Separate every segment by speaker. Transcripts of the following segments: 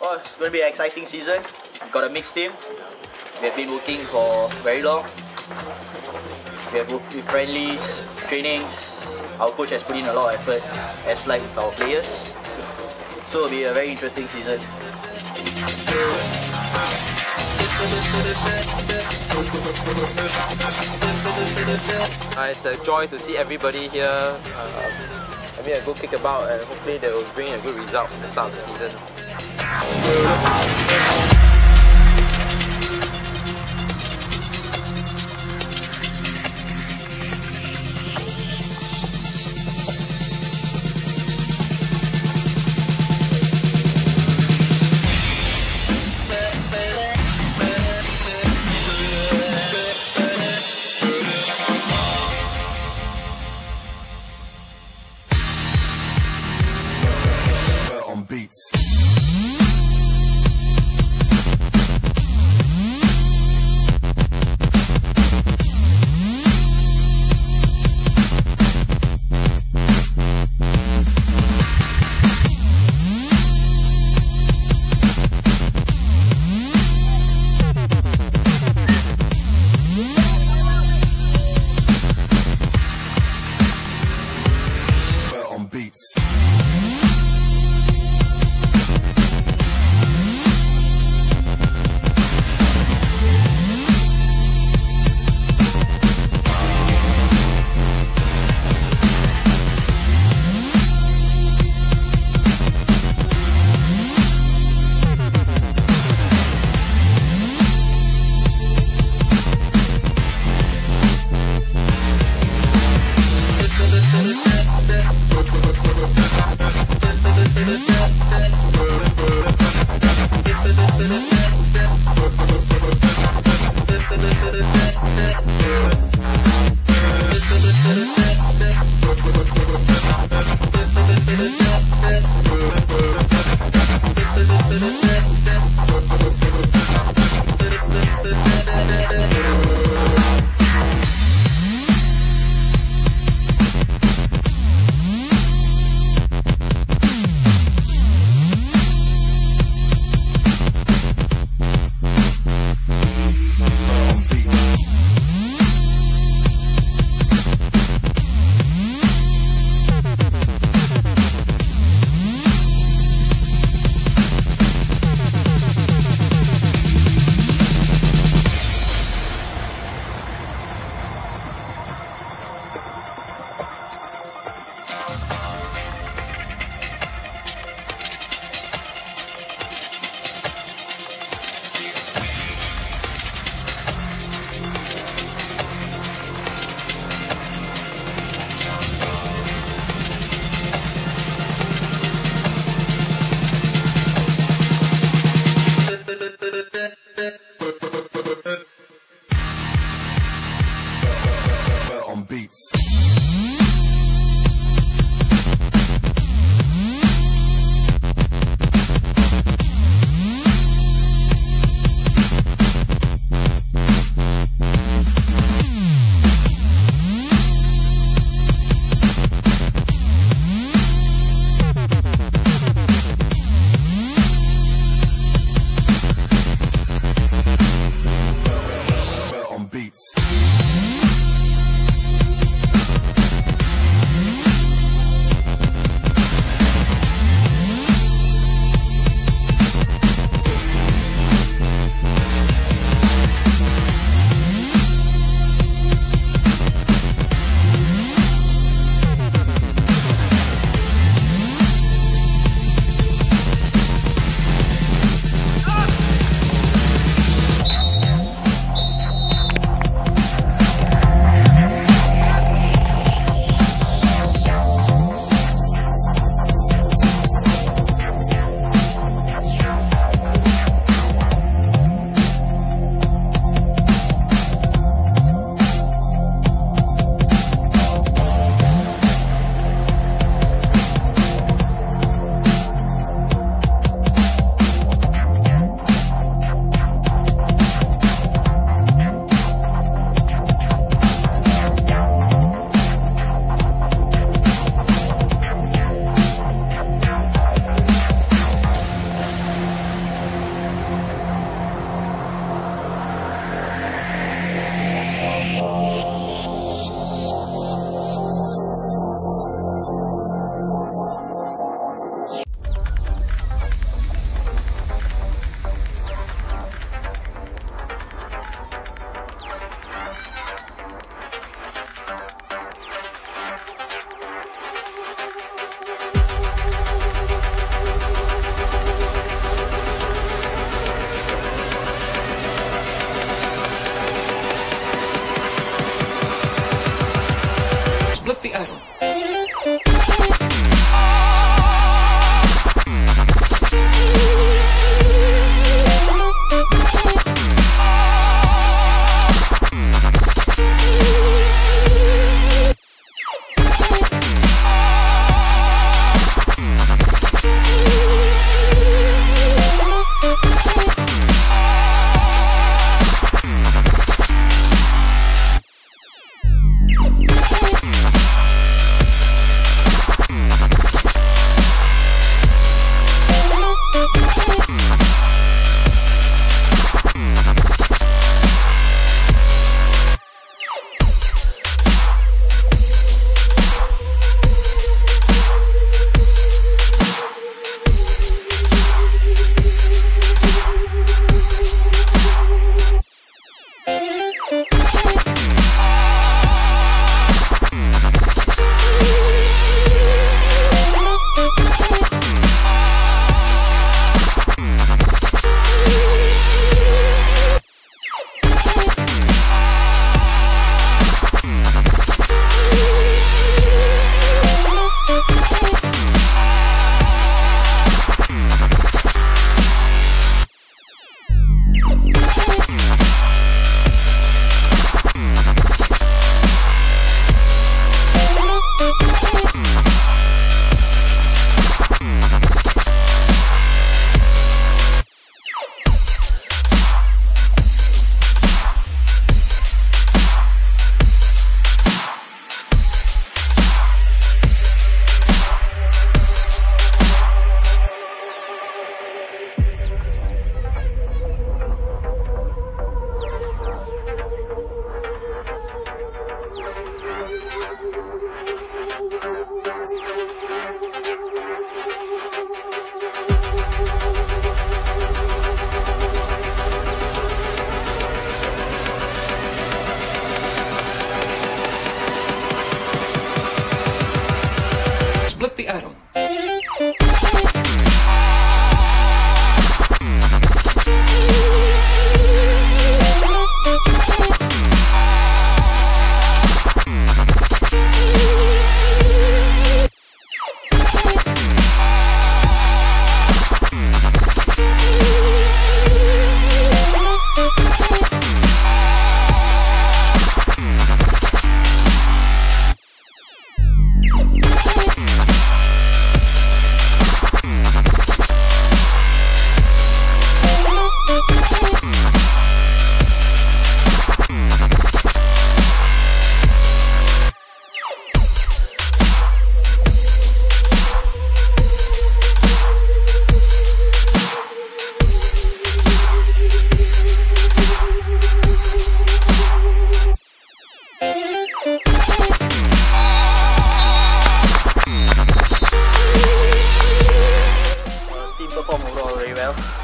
Speaker 1: Oh, it's going to be an exciting season. We've got a mixed team. We have been working for very long. We have with friendlies, trainings. Our coach has put in a lot of effort, as like our players. So it'll be a very interesting season.
Speaker 2: Uh, it's a joy to see everybody here uh, having a good kickabout and hopefully they will bring a good result from the start of the season.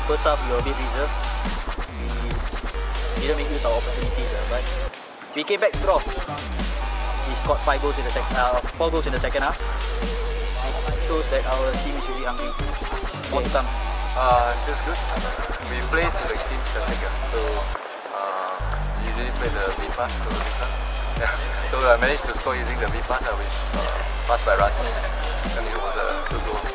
Speaker 1: First half we were a bit reserved. We didn't make use of opportunities, uh, but we came back strong. We scored five goals in the second, uh, four goals in the second half. Shows that our team is really hungry. More to come.
Speaker 3: Uh, feels good. We play to the team strategy, so uh, usually play the V pass Lisa. Yeah. So I managed to score using the V pass, uh, which uh, passed by Rasmi, and it was a good goal.